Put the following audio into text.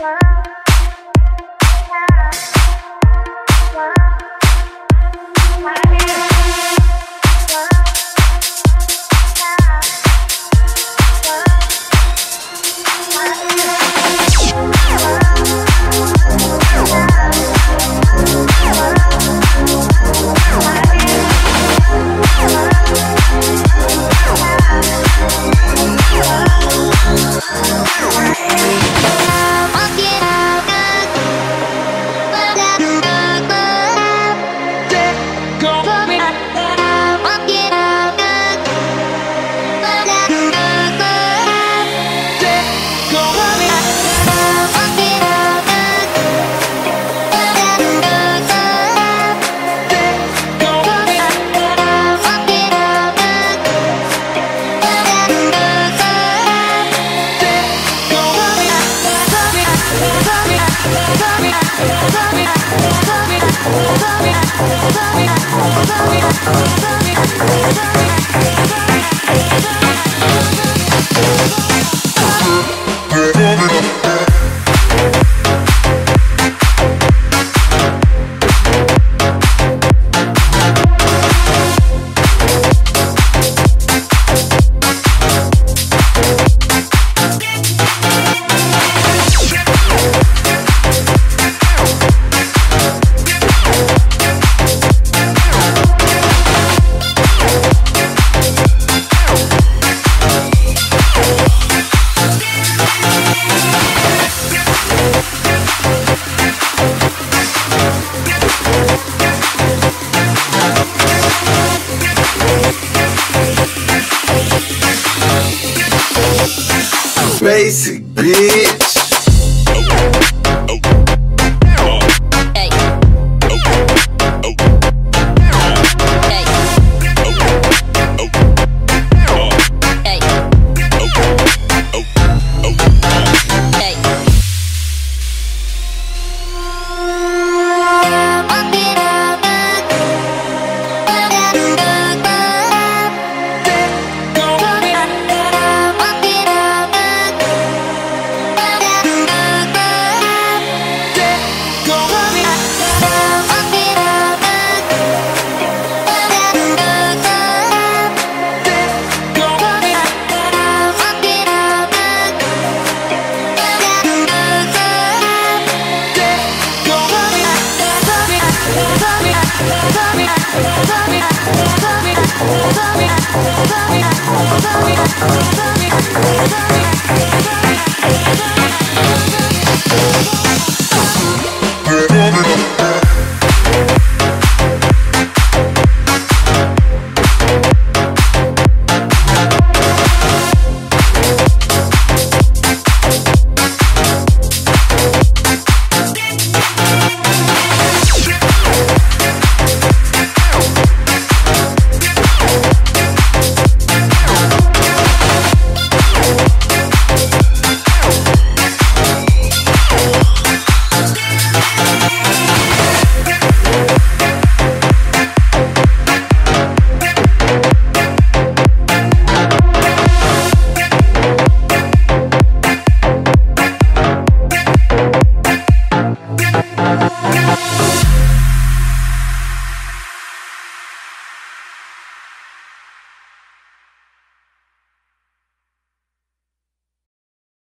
Why? we Basic bitch.